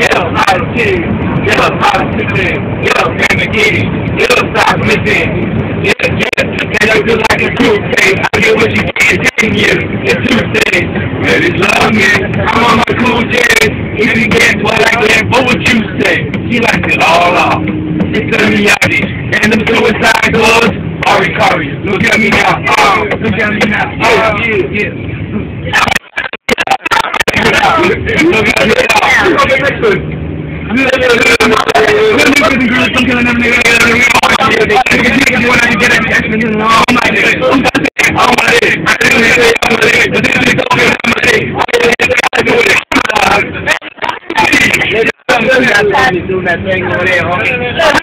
Yeah, I'm kidding. Yeah, I'm kidding. Yeah, man, the kitty. Yeah, stop missing. Yeah, yeah. And I feel like a toothpaste. I get what you can't take you. It's Tuesday. Man, it's love me. I'm on my cool jazz. Easy gas, what I get. What would you say? She likes it all off. It's a Miyagi. And the suicide doors. Ari Kari. Look at me now. Oh, look at me now. Oh, yeah, yeah. Doing that thing over there, homie.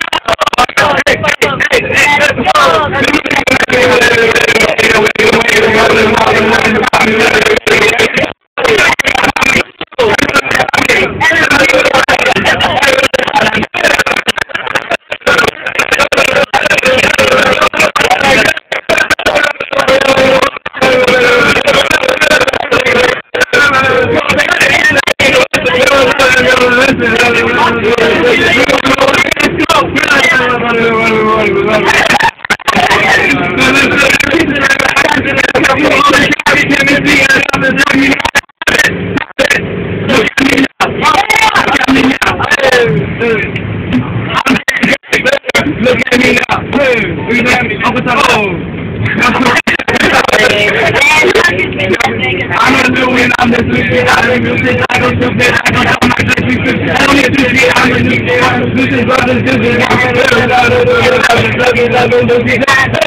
Tom. I'm gonna do it, I'm the new shit, I'm the new shit, I go stupid, I go down my shit, I don't need to shit, I'm the new shit, I'm the new shit, brothers, this is what I'm doing, I'm the new shit, I'm the new shit, I'm the new shit,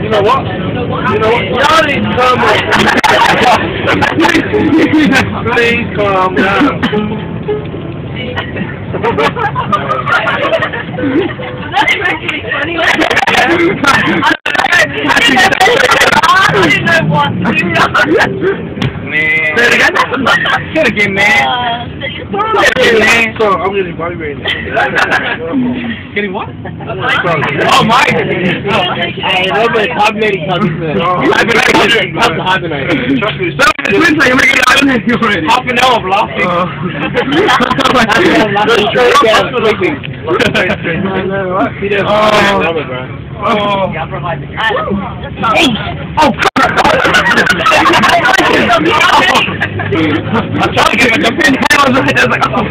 You know what? You know what? Y'all need to calm down. Please calm down. Man. Say it again. Say it again, man. Say it again, man. So, I'm getting body rated. Getting what? Oh, my. Hey, nobody hibernating comes Hibernating. How's the hibernating? Trust me. So, the twins are making hibernating already. Half an hour of laughing. Straight down, sleeping. Oh. Oh. I'm trying to get my pin hands on it. I was like, oh.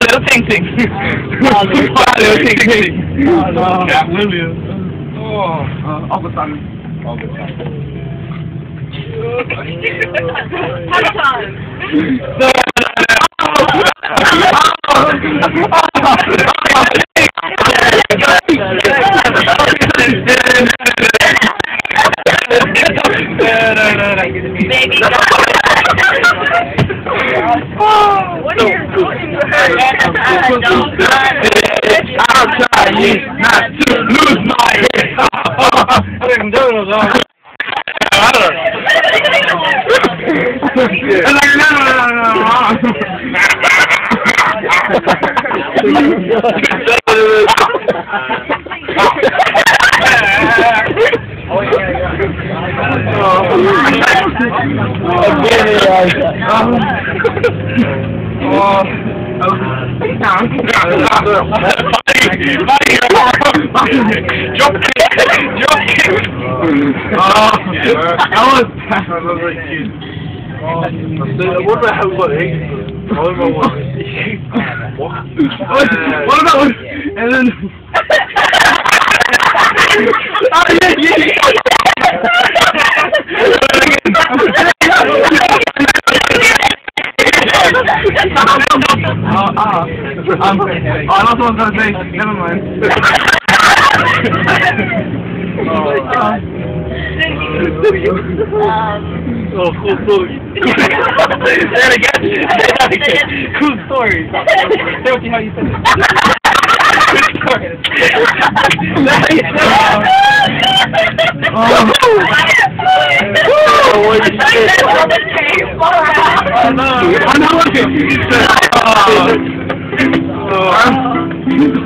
Little ting ting. Little ting ting. Katt Williams. Oh, uh, all the time. All the time. Baby, you doing? Don't cry. I'm trying not to lose my head. I didn't do it, don't know. Like, no, no, no, no. Oh drop kick! Drop kick! Oh, that was What the hell was it? What about what? What, what about when, and then... um, oh, I know what I was gonna say. Never mind. Um, oh, cool story. Say it again. Say again. Cool story. Say what you how you said it. Cool story. oh. Oh, what you say? Oh, no. I know what